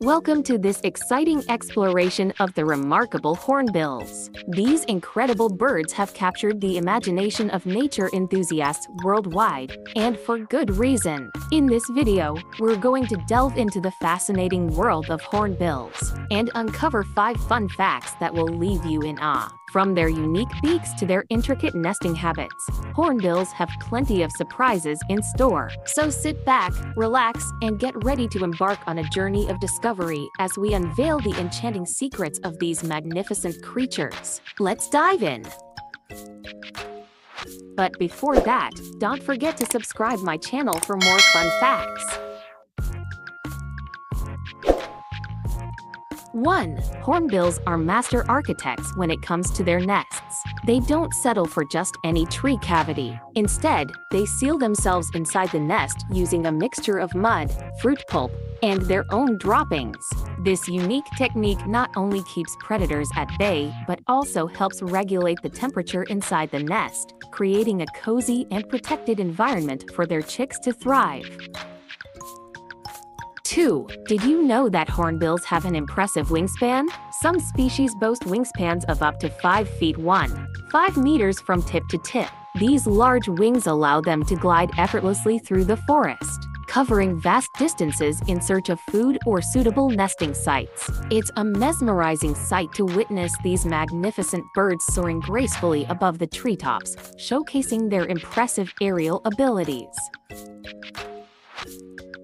Welcome to this exciting exploration of the remarkable hornbills. These incredible birds have captured the imagination of nature enthusiasts worldwide, and for good reason. In this video, we're going to delve into the fascinating world of hornbills and uncover five fun facts that will leave you in awe. From their unique beaks to their intricate nesting habits, hornbills have plenty of surprises in store. So sit back, relax, and get ready to embark on a journey of discovery as we unveil the enchanting secrets of these magnificent creatures. Let's dive in! But before that, don't forget to subscribe my channel for more fun facts. 1. Hornbills are master architects when it comes to their nests. They don't settle for just any tree cavity. Instead, they seal themselves inside the nest using a mixture of mud, fruit pulp, and their own droppings. This unique technique not only keeps predators at bay, but also helps regulate the temperature inside the nest, creating a cozy and protected environment for their chicks to thrive. 2. Did you know that hornbills have an impressive wingspan? Some species boast wingspans of up to 5 feet 1, 5 meters from tip to tip. These large wings allow them to glide effortlessly through the forest, covering vast distances in search of food or suitable nesting sites. It's a mesmerizing sight to witness these magnificent birds soaring gracefully above the treetops, showcasing their impressive aerial abilities.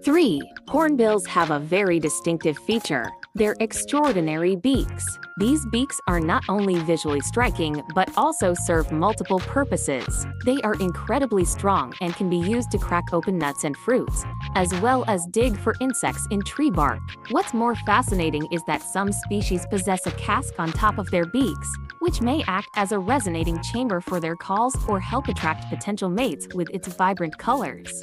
3. Hornbills have a very distinctive feature, their extraordinary beaks. These beaks are not only visually striking, but also serve multiple purposes. They are incredibly strong and can be used to crack open nuts and fruits, as well as dig for insects in tree bark. What's more fascinating is that some species possess a casque on top of their beaks, which may act as a resonating chamber for their calls or help attract potential mates with its vibrant colors.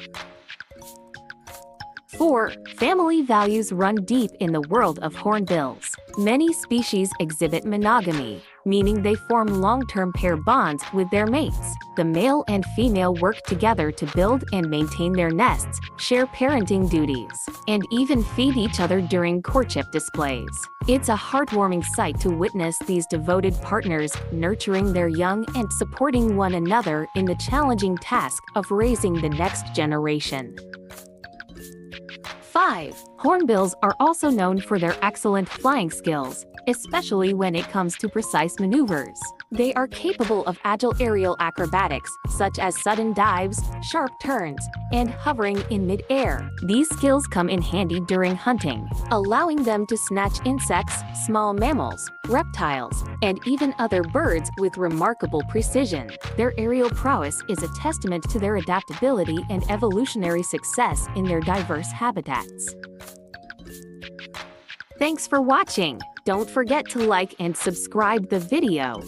4. Family values run deep in the world of hornbills. Many species exhibit monogamy, meaning they form long-term pair bonds with their mates. The male and female work together to build and maintain their nests, share parenting duties, and even feed each other during courtship displays. It's a heartwarming sight to witness these devoted partners nurturing their young and supporting one another in the challenging task of raising the next generation. 5. Hornbills are also known for their excellent flying skills, especially when it comes to precise maneuvers. They are capable of agile aerial acrobatics, such as sudden dives, sharp turns, and hovering in mid-air. These skills come in handy during hunting, allowing them to snatch insects, small mammals, reptiles, and even other birds with remarkable precision. Their aerial prowess is a testament to their adaptability and evolutionary success in their diverse Thanks for watching! Don't forget to like and subscribe the video.